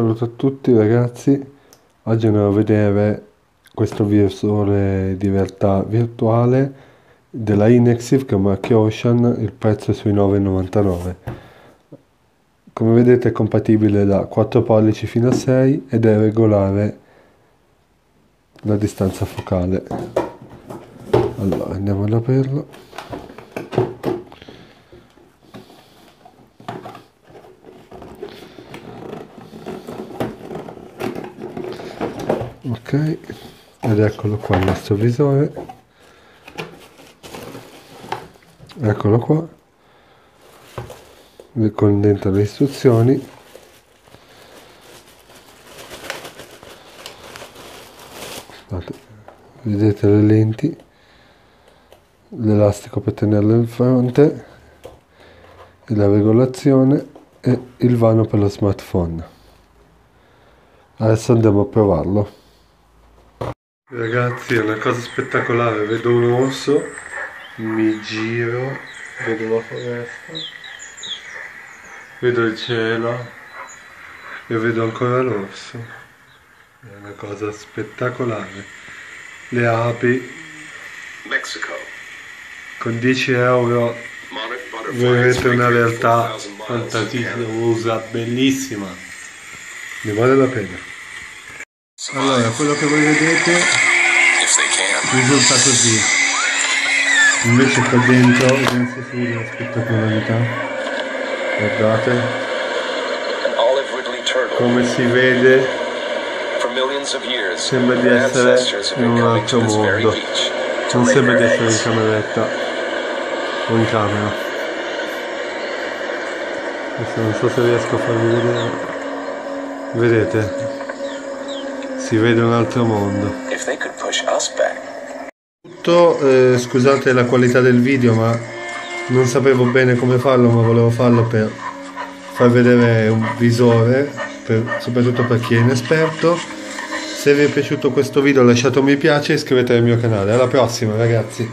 saluto a tutti ragazzi, oggi andiamo a vedere questo visore di realtà virtuale della Inexif che è marchio Ocean, il prezzo è sui 9,99. Come vedete è compatibile da 4 pollici fino a 6 ed è regolare la distanza focale. Allora andiamo ad aprirlo. Ok ed eccolo qua il nostro visore. Eccolo qua. Con dentro le istruzioni. Vedete le lenti l'elastico per tenerlo in fronte la regolazione e il vano per lo smartphone. Adesso andiamo a provarlo Ragazzi è una cosa spettacolare, vedo un orso, mi giro, vedo la foresta, vedo il cielo e vedo ancora l'orso. È una cosa spettacolare. Le api. Mexico. Con 10 euro vedete una realtà fantasiosa, bellissima. Ne vale la pena. Allora, quello che voi vedete risulta così. Invece qua dentro, vediamo se si vede la spettacolarità. Guardate. Come si vede, sembra di essere in un altro mondo. Non sembra di essere in cameretta o in camera. Adesso non so se riesco a farvi vedere. Vedete? Si vede un altro mondo. Tutto, eh, scusate la qualità del video, ma non sapevo bene come farlo, ma volevo farlo per far vedere un visore, per, soprattutto per chi è inesperto. Se vi è piaciuto questo video lasciate un mi piace e iscrivetevi al mio canale. Alla prossima ragazzi!